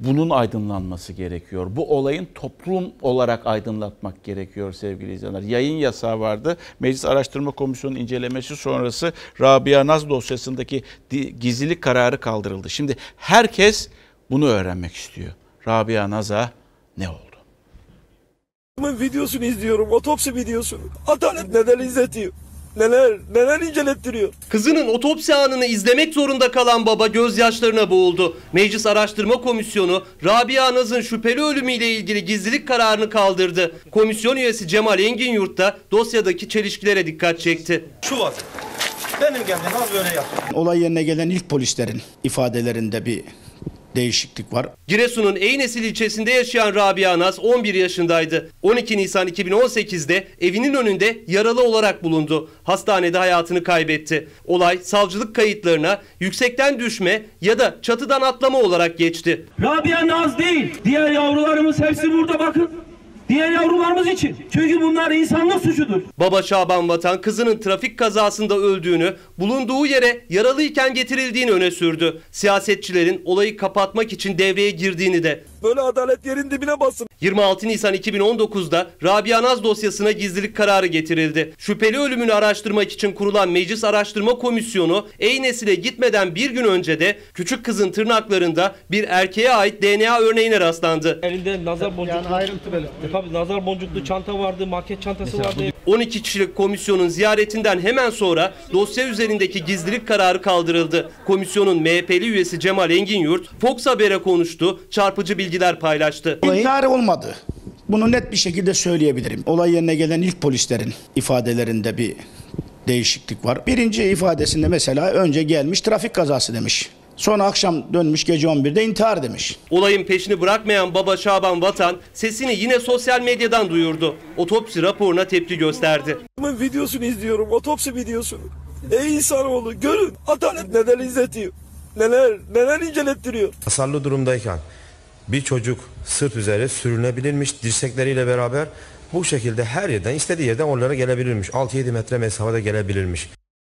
bunun aydınlanması gerekiyor. Bu olayın toplum olarak aydınlatmak gerekiyor sevgili izleyenler. Yayın yasağı vardı. Meclis Araştırma Komisyonu incelemesi sonrası Rabia Naz dosyasındaki gizlilik kararı kaldırıldı. Şimdi herkes bunu öğrenmek istiyor. Rabia Naz'a ne oldu? Videosunu izliyorum, otopsi videosunu. Adalet neler izletiyor? Neler, neler incelettiriyor? Kızının otopsi anını izlemek zorunda kalan baba gözyaşlarına boğuldu. Meclis Araştırma Komisyonu Rabia Naz'ın şüpheli ölümüyle ilgili gizlilik kararını kaldırdı. Komisyon üyesi Cemal Engin Yurt da dosyadaki çelişkilere dikkat çekti. Şu var. Benim geldiğim az böyle yaptım. Olay yerine gelen ilk polislerin ifadelerinde bir değişiklik var. Giresun'un Eynesil ilçesinde yaşayan Rabia Naz 11 yaşındaydı. 12 Nisan 2018'de evinin önünde yaralı olarak bulundu. Hastanede hayatını kaybetti. Olay savcılık kayıtlarına yüksekten düşme ya da çatıdan atlama olarak geçti. Rabia Naz değil. Diğer yavrularımız hepsi burada bakın. Diğer yavrularımız için. Çünkü bunlar insanlık suçudur. Baba Şaban Vatan kızının trafik kazasında öldüğünü, bulunduğu yere yaralıyken getirildiğini öne sürdü. Siyasetçilerin olayı kapatmak için devreye girdiğini de. Böyle adalet yerin dibine bassın. 26 Nisan 2019'da Rabia Naz dosyasına gizlilik kararı getirildi. Şüpheli ölümünü araştırmak için kurulan Meclis Araştırma Komisyonu Eynesil'e gitmeden bir gün önce de küçük kızın tırnaklarında bir erkeğe ait DNA örneğine rastlandı. Elinde nazar boncuklu. Yani ayrıntı belirtti. Tabii nazar boncuklu çanta vardı, maket çantası vardı. 12 kişilik komisyonun ziyaretinden hemen sonra dosya üzerindeki gizlilik kararı kaldırıldı. Komisyonun MHP'li üyesi Cemal Engin Yurt Fox Haber'e konuştu, çarpıcı bilgiler paylaştı. İntihar olmadı. Bunu net bir şekilde söyleyebilirim. Olay yerine gelen ilk polislerin ifadelerinde bir değişiklik var. Birinci ifadesinde mesela önce gelmiş trafik kazası demiş. Sonra akşam dönmüş gece 11'de intihar demiş. Olayın peşini bırakmayan baba Şaban Vatan sesini yine sosyal medyadan duyurdu. Otopsi raporuna tepki gösterdi. Videosunu izliyorum, otopsi videosunu. Ey insanoğlu görün, adalet neler izletiyor? Neler, neler incelettiriyor? Hasarlı durumdayken bir çocuk sırt üzeri sürünebilirmiş dirsekleriyle beraber bu şekilde her yerden istediği yerden onlara gelebilirmiş. 6-7 metre mesafede gelebilirmiş.